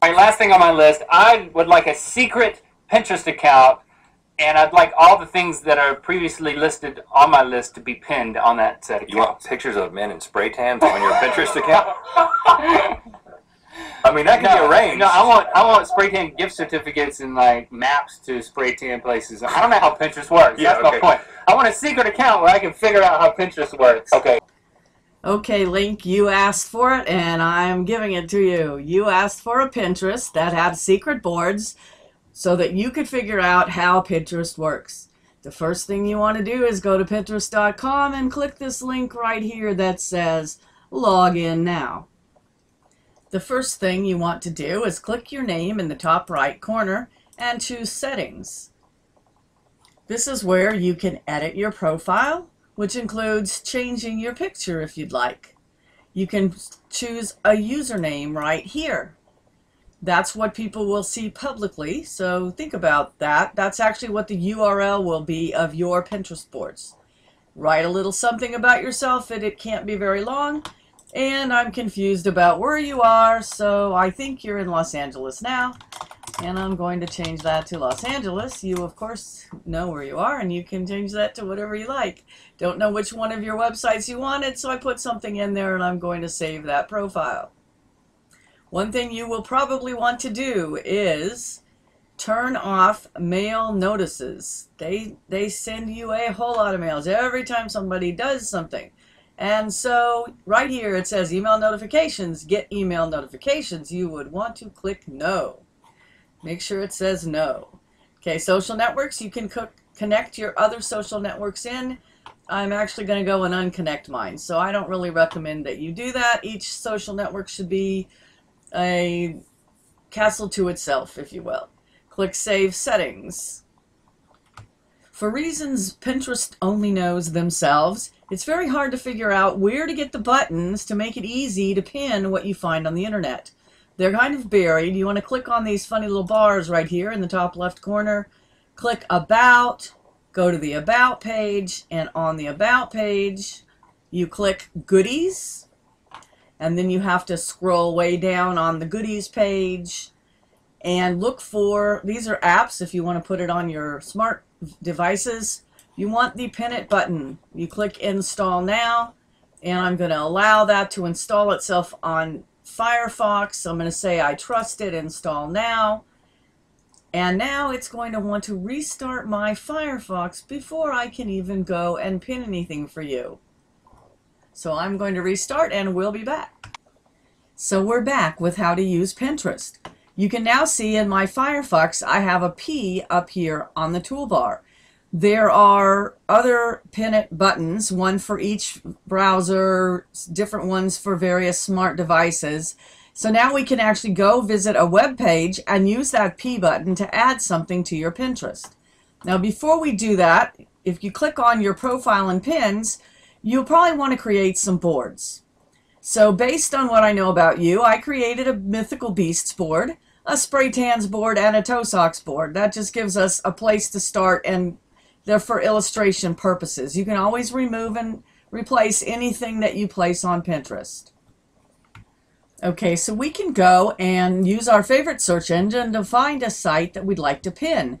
All right, last thing on my list, I would like a secret Pinterest account, and I'd like all the things that are previously listed on my list to be pinned on that set account. You want pictures of men in spray tans on your Pinterest account? I mean, that can no, be arranged. No, I want I want spray tan gift certificates and like maps to spray tan places. I don't know how Pinterest works. Yeah, That's okay. my point. I want a secret account where I can figure out how Pinterest works. Okay. Okay, Link, you asked for it and I'm giving it to you. You asked for a Pinterest that had secret boards so that you could figure out how Pinterest works. The first thing you want to do is go to Pinterest.com and click this link right here that says log in now. The first thing you want to do is click your name in the top right corner and choose settings. This is where you can edit your profile which includes changing your picture if you'd like. You can choose a username right here. That's what people will see publicly, so think about that. That's actually what the URL will be of your Pinterest boards. Write a little something about yourself, and it can't be very long. And I'm confused about where you are, so I think you're in Los Angeles now. And I'm going to change that to Los Angeles. You, of course, know where you are, and you can change that to whatever you like. Don't know which one of your websites you wanted, so I put something in there, and I'm going to save that profile. One thing you will probably want to do is turn off mail notices. They, they send you a whole lot of mails every time somebody does something. And so right here it says email notifications, get email notifications. You would want to click no. Make sure it says no. Okay, social networks, you can cook, connect your other social networks in. I'm actually going to go and unconnect mine. So I don't really recommend that you do that. Each social network should be a castle to itself, if you will. Click Save Settings. For reasons Pinterest only knows themselves, it's very hard to figure out where to get the buttons to make it easy to pin what you find on the internet. They're kind of buried. You want to click on these funny little bars right here in the top left corner. Click About, go to the About page, and on the About page, you click Goodies, and then you have to scroll way down on the Goodies page and look for, these are apps if you want to put it on your smart devices. You want the Pin It button. You click Install Now, and I'm going to allow that to install itself on Firefox. I'm going to say I trust it, install now. And now it's going to want to restart my Firefox before I can even go and pin anything for you. So I'm going to restart and we'll be back. So we're back with how to use Pinterest. You can now see in my Firefox I have a P up here on the toolbar. There are other it buttons, one for each browser, different ones for various smart devices. So now we can actually go visit a web page and use that P button to add something to your Pinterest. Now before we do that, if you click on your profile and pins, you'll probably want to create some boards. So based on what I know about you, I created a Mythical Beasts board, a Spray Tans board, and a Toe Socks board. That just gives us a place to start and they're for illustration purposes. You can always remove and replace anything that you place on Pinterest. Okay, so we can go and use our favorite search engine to find a site that we'd like to pin.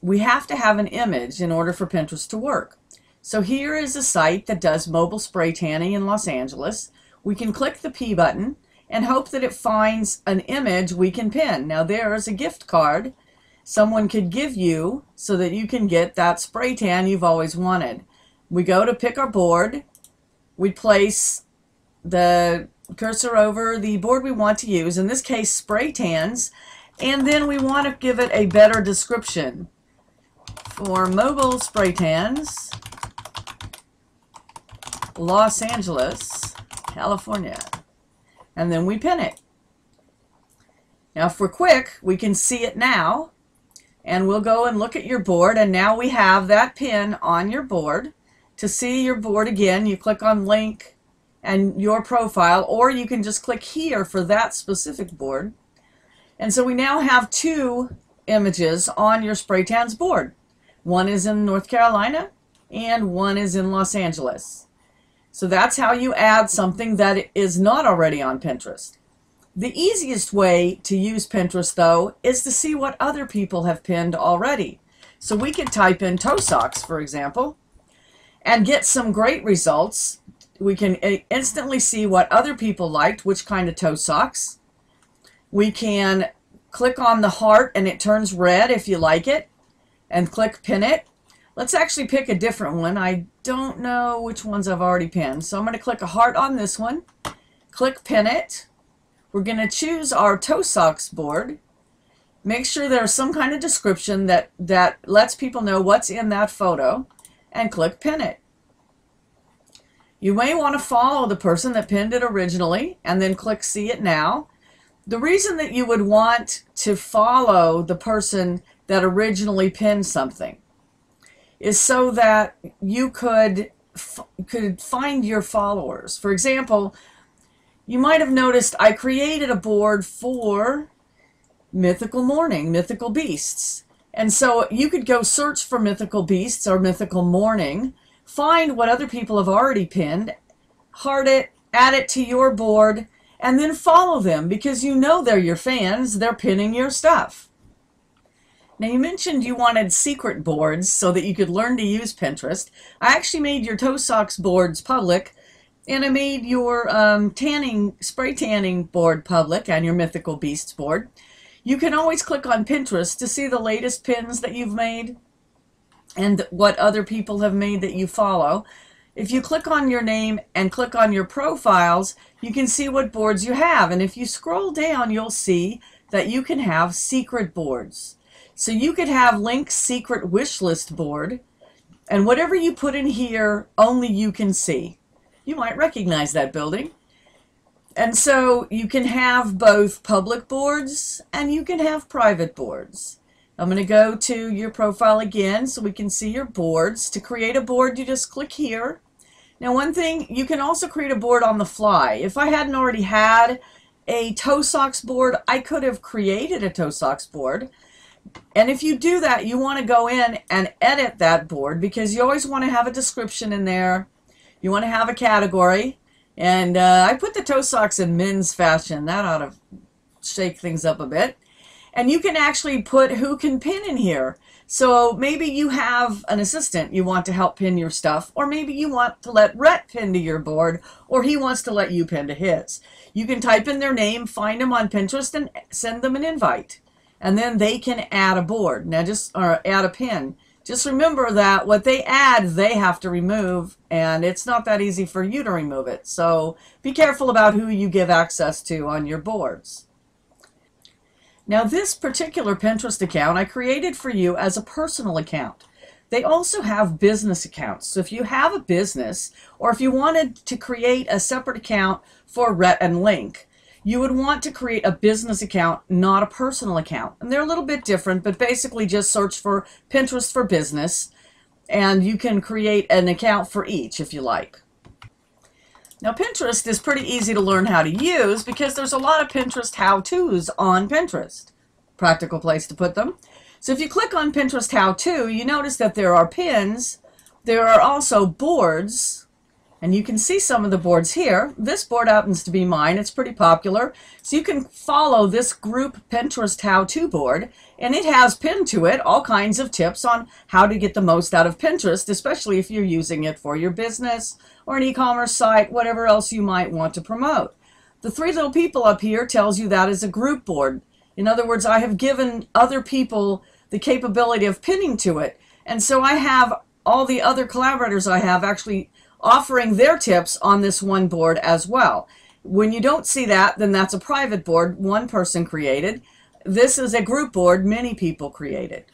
We have to have an image in order for Pinterest to work. So here is a site that does mobile spray tanning in Los Angeles. We can click the P button and hope that it finds an image we can pin. Now there is a gift card someone could give you so that you can get that spray tan you've always wanted. We go to pick our board. We place the cursor over the board we want to use, in this case spray tans, and then we want to give it a better description. For mobile spray tans, Los Angeles, California. And then we pin it. Now if we're quick, we can see it now. And we'll go and look at your board. And now we have that pin on your board. To see your board again, you click on link and your profile, or you can just click here for that specific board. And so we now have two images on your spray tans board. One is in North Carolina and one is in Los Angeles. So that's how you add something that is not already on Pinterest. The easiest way to use Pinterest, though, is to see what other people have pinned already. So we could type in toe socks, for example, and get some great results. We can eh, instantly see what other people liked, which kind of toe socks. We can click on the heart and it turns red if you like it, and click pin it. Let's actually pick a different one. I don't know which ones I've already pinned. So I'm going to click a heart on this one, click pin it. We're going to choose our toe socks board. Make sure there's some kind of description that, that lets people know what's in that photo and click pin it. You may want to follow the person that pinned it originally and then click see it now. The reason that you would want to follow the person that originally pinned something is so that you could could find your followers. For example, you might have noticed I created a board for Mythical Morning, Mythical Beasts. And so you could go search for Mythical Beasts or Mythical Morning, find what other people have already pinned, heart it, add it to your board, and then follow them because you know they're your fans, they're pinning your stuff. Now you mentioned you wanted secret boards so that you could learn to use Pinterest. I actually made your toe socks boards public and I made your um, tanning, spray tanning board public and your Mythical Beasts board. You can always click on Pinterest to see the latest pins that you've made and what other people have made that you follow. If you click on your name and click on your profiles, you can see what boards you have. And if you scroll down, you'll see that you can have secret boards. So you could have Link's secret wish list board, and whatever you put in here, only you can see. You might recognize that building. And so you can have both public boards and you can have private boards. I'm going to go to your profile again so we can see your boards. To create a board, you just click here. Now, one thing, you can also create a board on the fly. If I hadn't already had a toe socks board, I could have created a toe socks board. And if you do that, you want to go in and edit that board because you always want to have a description in there. You want to have a category. And uh, I put the toe socks in men's fashion. That ought to shake things up a bit. And you can actually put who can pin in here. So maybe you have an assistant you want to help pin your stuff, or maybe you want to let Rhett pin to your board, or he wants to let you pin to his. You can type in their name, find them on Pinterest, and send them an invite and then they can add a board. Now just, or add a pin. Just remember that what they add, they have to remove, and it's not that easy for you to remove it. So be careful about who you give access to on your boards. Now this particular Pinterest account I created for you as a personal account. They also have business accounts. So if you have a business, or if you wanted to create a separate account for Rhett and Link, you would want to create a business account, not a personal account. And they're a little bit different, but basically just search for Pinterest for business and you can create an account for each if you like. Now Pinterest is pretty easy to learn how to use because there's a lot of Pinterest how-tos on Pinterest. Practical place to put them. So if you click on Pinterest how-to, you notice that there are pins, there are also boards, and you can see some of the boards here. This board happens to be mine. It's pretty popular. So you can follow this group Pinterest how-to board, and it has pinned to it all kinds of tips on how to get the most out of Pinterest, especially if you're using it for your business or an e-commerce site, whatever else you might want to promote. The three little people up here tells you that is a group board. In other words, I have given other people the capability of pinning to it. And so I have all the other collaborators I have actually offering their tips on this one board as well. When you don't see that, then that's a private board one person created. This is a group board many people created.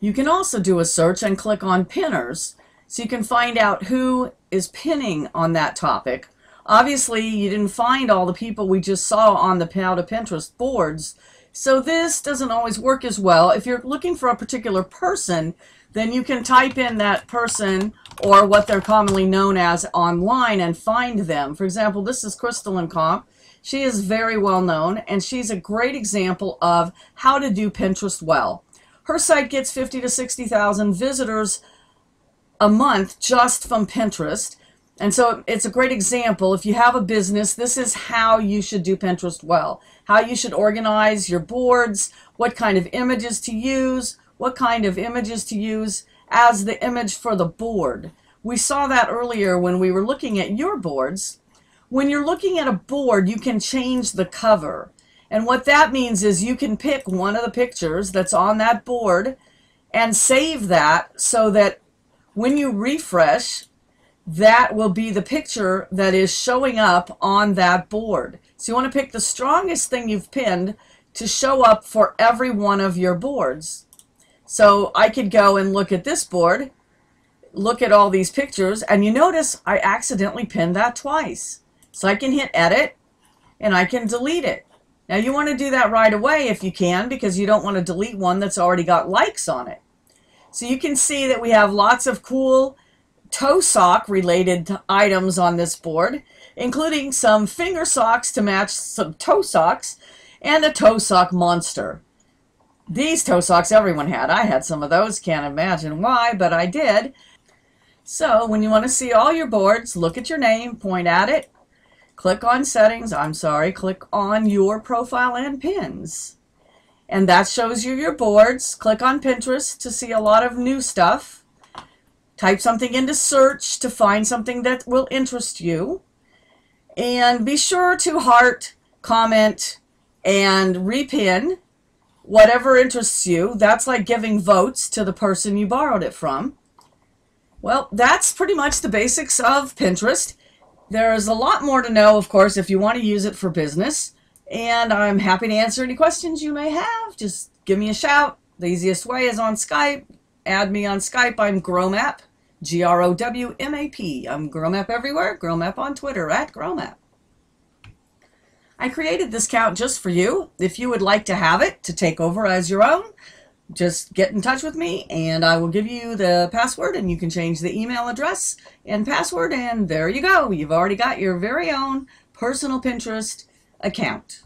You can also do a search and click on pinners so you can find out who is pinning on that topic. Obviously, you didn't find all the people we just saw on the How to Pinterest boards, so this doesn't always work as well. If you're looking for a particular person, then you can type in that person or what they're commonly known as online and find them. For example, this is Crystalline Comp. She is very well known and she's a great example of how to do Pinterest well. Her site gets 50 to 60,000 visitors a month just from Pinterest. And so it's a great example. If you have a business, this is how you should do Pinterest well. How you should organize your boards, what kind of images to use, what kind of images to use as the image for the board. We saw that earlier when we were looking at your boards. When you're looking at a board, you can change the cover. And what that means is you can pick one of the pictures that's on that board and save that so that when you refresh, that will be the picture that is showing up on that board. So you want to pick the strongest thing you've pinned to show up for every one of your boards. So I could go and look at this board, look at all these pictures, and you notice I accidentally pinned that twice. So I can hit edit and I can delete it. Now you want to do that right away if you can because you don't want to delete one that's already got likes on it. So you can see that we have lots of cool toe sock related items on this board, including some finger socks to match some toe socks and a toe sock monster. These toe socks everyone had. I had some of those. Can't imagine why, but I did. So when you want to see all your boards, look at your name, point at it, click on settings, I'm sorry, click on your profile and pins. And that shows you your boards. Click on Pinterest to see a lot of new stuff. Type something into search to find something that will interest you. And be sure to heart, comment, and repin whatever interests you. That's like giving votes to the person you borrowed it from. Well, that's pretty much the basics of Pinterest. There's a lot more to know, of course, if you want to use it for business. And I'm happy to answer any questions you may have. Just give me a shout. The easiest way is on Skype add me on Skype. I'm Growmap, G R O W M A P. I'm Growmap everywhere. Growmap on Twitter at Growmap. I created this count just for you. If you would like to have it to take over as your own, just get in touch with me and I will give you the password and you can change the email address and password and there you go. You've already got your very own personal Pinterest account.